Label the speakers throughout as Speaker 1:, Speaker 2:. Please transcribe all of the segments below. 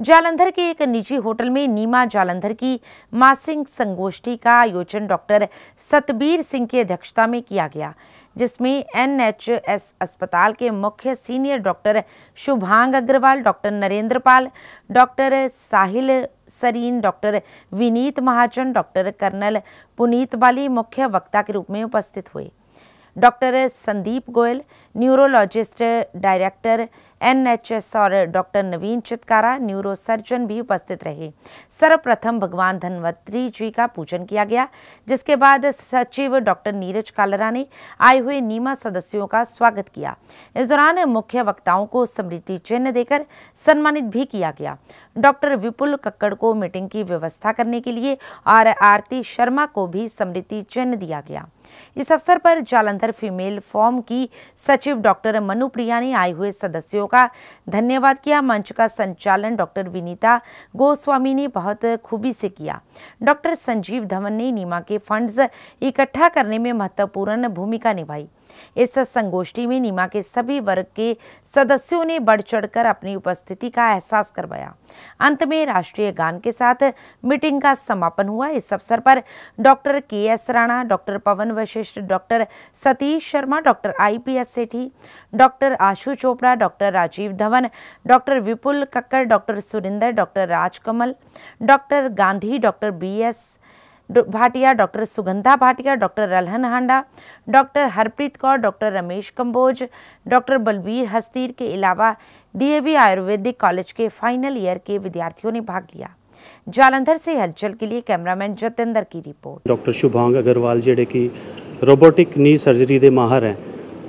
Speaker 1: जालंधर के एक निजी होटल में नीमा जालंधर की मासिक संगोष्ठी का आयोजन डॉक्टर सतबीर सिंह की अध्यक्षता में किया गया, जिसमें एनएचएस अस्पताल के मुख्य senior doctor Shubhang Agarwal, doctor Narendra Pal, doctor Sahil Sareen, doctor Vineet Mahajan, doctor colonel Puneet Bali मुख्य वक्ता के रूप में उपस्थित हुए। Doctor Sandeep Goyal, neurologist director NHS और doctor Naveen Chitkara neuro surgeon भी उपस्थित रहे। सर्वप्रथम भगवान धनवंतरी जी का पूजन किया गया, जिसके बाद सचिव डॉक्टर नीरज कालरा ने आए हुए नीमा सदस्यों का स्वागत किया। इस दौरान मुख्य वक्ताओं को स्मृति चिन्ह देकर सम्मानित भी किया गया। डॉक्टर विपुल कक्कड़ को मीटिंग की व्यवस्था करने के लिए और आरती शर्मा को भी स्मृति चिन्ह दिया गया। इस अवसर पर जालंधर फीमेल फॉर्म की सचिव डॉक्टर मनुप्रिया ने आए हुए सदस्यों का धन्यवाद किया। मंच का संचालन डॉक्टर विनीता गोस्वामी ने बहुत खूबी से किया। डॉक्टर संजीव धवन ने नीमा के फंड्स इकट्ठा करने में महत्वपूर्ण भूमिका निभाई। इस संगोष्ठी में नीमा के सभी वर्ग के सदस्यों ने बढ़ चढ़कर अपनी उपस्थिति का एहसास करवाया। अंत में राष्ट्रीय गान के साथ मीटिंग का समापन हुआ। इस अवसर पर doctor K S Rana, doctor Pawan Vashisht, doctor Satish Sharma, doctor I P S Sethi, doctor Ashu Chopra, doctor Rajiv Dhawan, doctor Vipul Kakkar doctor Surinder, doctor Rajkamal, doctor Gandhi, doctor B S Bhatia doctor Sugandha Bhatia doctor Ralhan Handa doctor Harpreet Kaur doctor Ramesh Kamboj doctor Balbir Hastir के अलावा DAV Ayurvedic college के final year के विद्यार्थियों ने भाग लिया जालंधर से हलचल के लिए कैमरामैन जतेंद्र की रिपोर्ट
Speaker 2: ਡਾਕਟਰ ਸ਼ੁਭਾਂਗ ਅਗਰਵਾਲ ਜਿਹੜੇ ਕਿ ਰੋਬੋਟਿਕ ਨੀ ਸਰਜਰੀ ਦੇ ਮਾਹਰ ਹੈ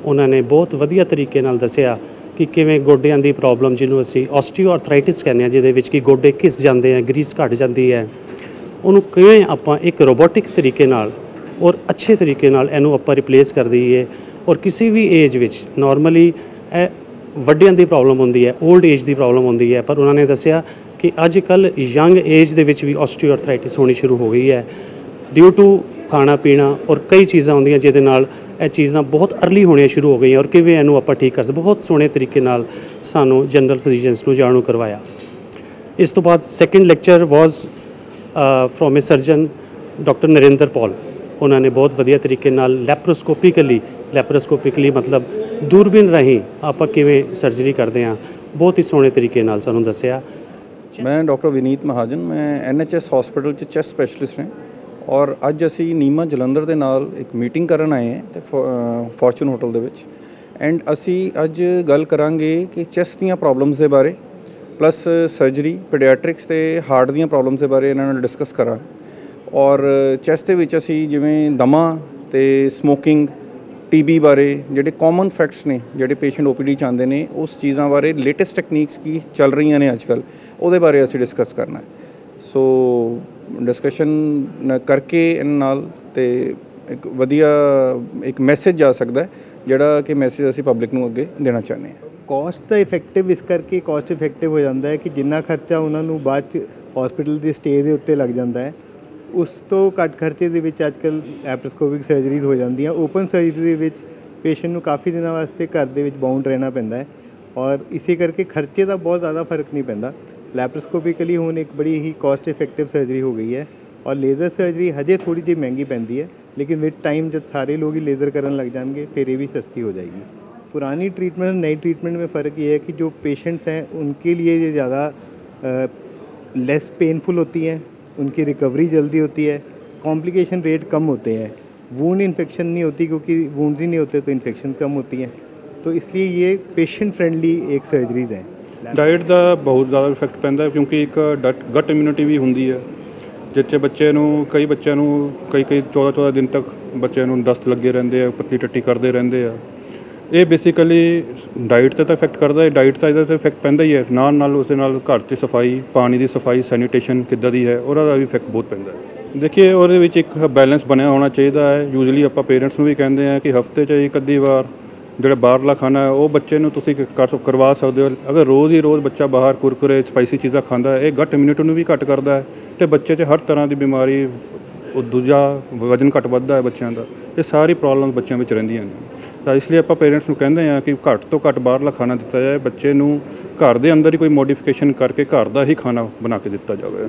Speaker 2: ਉਹਨਾਂ ਨੇ ਬਹੁਤ ਵਧੀਆ ਤਰੀਕੇ ਨਾਲ ਦੱਸਿਆ ਕਿ ਕਿਵੇਂ ਗੋਡਿਆਂ ਦੀ ਪ੍ਰੋਬਲਮ ਜਿਹਨੂੰ ਅਸੀਂ ਆਸਟੀਓਆਰਥਰਾਈਟਿਸ ਕਹਿੰਦੇ ਆ ਜਿਹਦੇ ਵਿੱਚ ਕਿ ਗੋਡੇ ਘਿਸ ਜਾਂਦੇ ਆ ਗਰੀਸ ਘਟ ਜਾਂਦੀ ਹੈ ਉਹਨੂੰ ਕਿਵੇਂ ਆਪਾਂ ਇੱਕ ਰੋਬੋਟਿਕ ਤਰੀਕੇ ਨਾਲ ਔਰ ਅੱਛੇ ਤਰੀਕੇ ਨਾਲ ਇਹਨੂੰ ਆਪਾਂ ਰਿਪਲੇਸ ਕਰ ਦਈਏ ਔਰ ਕਿਸੇ ਵੀ ਏਜ ਵਿੱਚ ਨਾਰਮਲੀ ਇਹ ਵੱਡਿਆਂ ਦੀ ਪ੍ਰੋਬਲਮ ਹੁੰਦੀ ਹੈ 올ਡ ਏਜ ਦੀ ਪ੍ਰੋਬਲਮ ਹੁੰਦੀ ਹੈ, ਪਰ ਉਹਨਾਂ ਨੇ ਦੱਸਿਆ ਕਿ ਅੱਜ ਕੱਲ ਯੰਗ ਏਜ ਦੇ ਵਿੱਚ ਵੀ ਆਸਟੀਓਆਰਥਰਾਈਟਿਸ ਹੋਣੀ ਸ਼ੁਰੂ ਹੋ ਗਈ ਹੈ। ਡਿਊ ਟੂ ਖਾਣਾ ਪੀਣਾ ਔਰ ਕਈ ਚੀਜ਼ਾਂ ਹੁੰਦੀਆਂ ਜਿਹਦੇ ਨਾਲ ਇਹ ਚੀਜ਼ਾਂ ਬਹੁਤ ਅਰਲੀ ਹੋਣੀਆਂ ਸ਼ੁਰੂ ਹੋ ਗਈਆਂ ਔਰ ਕਿਵੇਂ ਇਹਨੂੰ ਆਪਾਂ ਠੀਕ ਕਰ ਸਕਦੇ, ਬਹੁਤ ਸੋਹਣੇ ਤਰੀਕੇ ਨਾਲ ਸਾਨੂੰ ਜਨਰਲ ਫਿਜ਼ੀਸ਼ੀਅਨਸ ਨੂੰ ਜਾਣੂ ਕਰਵਾਇਆ। ਇਸ ਤੋਂ ਬਾਅਦ second lecture was from a surgeon doctor Narinder Paul ਉਹਨਾਂ ਨੇ ਬਹੁਤ ਵਧੀਆ ਤਰੀਕੇ ਨਾਲ ਲੈਪਰੋਸਕੋਪਿਕਲੀ ਲੈਪਰੋਸਕੋਪਿਕਲੀ ਮਤਲਬ ਦੂਰਬੀਨ ਰਾਹੀਂ ਆਪਾਂ ਕਿਵੇਂ ਸਰਜਰੀ ਕਰਦੇ ਹਾਂ, ਬਹੁਤ ਹੀ ਸੋਹਣੇ ਤਰੀਕੇ ਨਾਲ ਸਾਨੂੰ ਦੱਸਿਆ।
Speaker 3: ਮੈਂ ਡਾਕਟਰ ਵਿਨੀਤ ਮਹਾਜਨ, ਮੈਂ ਐਨਐਚਐਸ ਹਸਪੀਟਲ ਚ ਚੈਸਟ ਸਪੈਸ਼ਲਿਸਟ ਹਾਂ ਔਰ ਅੱਜ ਅਸੀਂ ਨੀਮਾ ਜਲੰਧਰ ਦੇ ਨਾਲ ਇੱਕ ਮੀਟਿੰਗ ਕਰਨ ਆਏ ਹਾਂ ਤੇ ਫੋਰਚੂਨ ਹੋਟਲ ਦੇ ਵਿੱਚ। ਐਂਡ ਅਸੀਂ ਅੱਜ ਗੱਲ ਕਰਾਂਗੇ ਕਿ ਚੈਸਟ ਦੀਆਂ ਪ੍ਰੋਬਲਮਸ ਦੇ ਬਾਰੇ। ਪਲੱਸ ਸਰਜਰੀ ਪੀਡੀਆਟ੍ਰਿਕਸ ਤੇ ਹਾਰਟ ਦੀਆਂ ਪ੍ਰੋਬਲਮਸ ਦੇ ਬਾਰੇ ਇਹਨਾਂ ਨਾਲ ਡਿਸਕਸ ਕਰਾਂ। ਔਰ uh, ਚੈਸਟ ਦੇ ਵਿੱਚ ਅਸੀਂ ਜਿਵੇਂ ਦਮਾ ਤੇ ਸਮੋਕਿੰਗ ਟੀਬੀ ਬਾਰੇ ਜਿਹੜੇ ਕਾਮਨ ਫੈਕਟਸ ਨੇ, ਜਿਹੜੇ ਪੇਸ਼ੈਂਟ ਓਪੀਡੀ ਚ ਆਉਂਦੇ ਨੇ, ਉਸ ਚੀਜ਼ਾਂ ਬਾਰੇ ਲੇਟੈਸਟ ਟੈਕਨੀਕਸ ਕੀ ਚੱਲ ਰਹੀਆਂ ਨੇ ਅੱਜਕੱਲ ਉਹਦੇ ਬਾਰੇ ਅਸੀਂ ਡਿਸਕਸ ਕਰਨਾ ਸੋ ਡਿਸਕਸ਼ਨ ਕਰਕੇ ਇਹਨਾਂ ਨਾਲ ਤੇ ਇੱਕ ਵਧੀਆ, ਇੱਕ ਮੈਸੇਜ ਜਾ ਸਕਦਾ ਜਿਹੜਾ ਕਿ ਮੈਸੇਜ ਅਸੀਂ ਪਬਲਿਕ ਨੂੰ ਅੱਗੇ ਦੇਣਾ ਚਾਹੁੰਦੇ ਹਾਂ।
Speaker 4: ਕੋਸਟ ਤਾਂ ਇਫੈਕਟਿਵ ਇਸ ਕਰਕੇ ਕੋਸਟ ਇਫੈਕਟਿਵ ਹੋ ਜਾਂਦਾ ਹੈ ਕਿ ਜਿੰਨਾ ਖਰਚਾ ਉਹਨਾਂ ਨੂੰ ਬਾਅਦ ਚ ਹਸਪੀਟਲ ਦੀ ਸਟੇ ਦੇ ਉੱਤੇ ਲੱਗ ਜਾਂਦਾ ਹੈ, ਉਸ ਤੋਂ ਘੱਟ ਖਰਚੇ ਦੇ ਵਿੱਚ ਅੱਜ ਅੱਜਕੱਲ ਐਪਰੋਸਕੋਪਿਕ ਸਰਜਰੀਜ਼ ਹੋ ਜਾਂਦੀਆਂ। ਓਪਨ ਸਰਜਰੀ ਦੇ ਵਿੱਚ ਪੇਸ਼ੈਂਟ ਨੂੰ ਕਾਫੀ ਦਿਨਾਂ ਵਾਸਤੇ ਘਰ ਦੇ ਵਿੱਚ ਬਾਉਂਡ ਰਹਿਣਾ ਪੈਂਦਾ ਹੈ ਔਰ ਇਸੇ ਕਰਕੇ ਖਰਚੇ ਦਾ ਬਹੁਤ ਜ਼ਿਆਦਾ ਫ਼ਰਕ ਨਹੀਂ ਪੈਂਦਾ। ਲੈਪਰੋਸਕੋਪਿਕਲੀ ਹੁਣ ਇੱਕ ਬੜੀ ਹੀ ਕੋਸਟ ਇਫੈਕਟਿਵ ਸਰਜਰੀ ਹੋ ਗਈ ਹੈ ਔਰ ਲੇਜ਼ਰ ਸਰਜਰੀ ਹਜੇ ਥੋੜੀ ਜਿਹੀ ਮਹਿੰਗੀ ਪੈਂਦੀ ਹੈ, ਲੇਕਿਨ ਵਿਦ ਟਾਈਮ ਜਦ ਸਾਰੇ ਲੋਕ ਹੀ ਲੇਜ਼ਰ ਕਰਨ ਲੱਗ ਜਾਣਗੇ, ਫਿਰ ਇਹ ਵੀ ਸਸਤੀ ਹੋ ਜਾਏਗੀ। पुरानी ट्रीटमेंट नई ट्रीटमेंट में फ़र्क ये है कि जो पेशेंट्स हैं उनके लिए ये ज़्यादा लेस पेनफुल होती हैं उनकी रिकवरी जल्दी होती है कॉम्प्लिकेशन रेट कम होते हैं वूंड इन्फेक्शन नहीं होती क्योंकि वूंड ही नहीं होते तो इन्फेक्शन कम होती हैं तो इसलिए ये पेशेंट फ्रेंडली एक सर्जरीज हैं
Speaker 5: ਡਾਈਟ ਦਾ ਬਹੁਤ ਜ਼ਿਆਦਾ ਇਫੈਕਟ ਪੈਂਦਾ ਹੈ ਕਿਉਂਕਿ ਇੱਕ ਗਟ ਇਮਿਊਨਿਟੀ ਵੀ ਹੁੰਦੀ ਹੈ ਜਿੱਥੇ ਬੱਚੇ ਨੂੰ ਕਈ ਬੱਚਿਆਂ ਨੂੰ ਕਈ ਕਈ 14 14 ਦਿਨ ਤੱਕ ਬੱਚਿਆਂ ਨੂੰ ਦਸਤ ਲੱਗੇ ਰਹਿੰਦੇ ਆ ਪਤਲੀ ਟੱਟੀ ਕਰਦੇ ਰਹਿੰਦੇ ਆ ਇਹ ਬੇਸਿਕਲੀ ਡਾਈਟ ਤੇ ਤਾਂ ਇਫੈਕਟ ਕਰਦਾ ਹੈ ਡਾਈਟ ਤਾਂ ਇਹਦਾ ਤੇ ਇਫੈਕਟ ਪੈਂਦਾ ਹੀ ਹੈ। ਨਾਲ ਨਾਲ ਉਸ ਦੇ ਨਾਲ ਘਰ ਦੀ ਸਫ਼ਾਈ, ਪਾਣੀ ਦੀ ਸਫ਼ਾਈ ਸੈਨੀਟੇਸ਼ਨ ਕਿੱਦਾਂ ਦੀ ਹੈ, ਉਹਦਾ ਦਾ ਵੀ ਇਫੈਕਟ ਬਹੁਤ ਪੈਂਦਾ ਹੈ। ਦੇਖੀਏ, ਉਹਦੇ ਵਿੱਚ ਇੱਕ ਬੈਲੈਂਸ ਬਣਿਆ ਹੋਣਾ ਚਾਹੀਦਾ ਹੈ। ਯੂਜੂਲੀ ਆਪਾਂ ਪੇਰੈਂਟਸ ਨੂੰ ਵੀ ਕਹਿੰਦੇ ਆ ਕਿ ਹਫ਼ਤੇ 'ਚ ਇੱਕ ਅੱਧੀ ਵਾਰ ਜਿਹੜਾ ਬਾਹਰਲਾ ਖਾਣਾ ਹੈ, ਉਹ ਬੱਚੇ ਨੂੰ ਤੁਸੀਂ ਕਰ, ਕਰਵਾ ਸਕਦੇ ਹੋ। ਅਗਰ ਰੋਜ਼ ਹੀ ਰੋਜ਼ ਬੱਚਾ ਬਾਹਰ ਕੁਰਕੁਰੇ ਸਪਾਈਸੀ ਚੀਜ਼ਾਂ ਖਾਂਦਾ ਹੈ, ਇਹ ਗੱਟ ਇਮਿਊਨਿਟੀ ਨੂੰ ਵੀ ਘੱਟ ਕਰਦਾ ਹੈ ਤੇ ਬੱਚੇ 'ਚ ਹਰ ਤਰ੍ਹਾਂ ਦੀ ਬਿਮਾਰੀ, ਉਹ ਦੂਜਾ ਵਜਨ ਘੱਟ ਵੱਧਦਾ ਹੈ ਬੱਚਿਆਂ ਦਾ। ਇਹ ਸਾਰੀ ਪ੍ਰੋਬਲਮ ਬੱਚਿਆਂ ਵਿੱਚ ਰਹਿੰਦੀਆਂ ਨੇ। ਤਾਂ ਇਸ ਲਈ ਆਪਾਂ ਪੇਰੈਂਟਸ ਨੂੰ ਕਹਿੰਦੇ ਆ ਕਿ ਘੱਟ ਤੋਂ ਘੱਟ ਬਾਹਰਲਾ ਖਾਣਾ ਦਿੱਤਾ ਜਾਏ, ਬੱਚੇ ਨੂੰ ਘਰ ਦੇ ਅੰਦਰ ਹੀ ਕੋਈ ਮੋਡੀਫਿਕੇਸ਼ਨ ਕਰਕੇ ਘਰ ਦਾ ਹੀ ਖਾਣਾ ਬਣਾ ਕੇ ਦਿੱਤਾ ਜਾਵੇ।